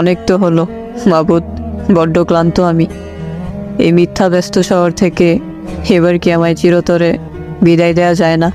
অনেক তো হলো। বাবদ বড্ড ক্লান্ত আমি। এই মিথ্যা ব্যস্ত শহর থেকে এবার কি আমায় চিরতরে বিদায় দেয়া যায় না?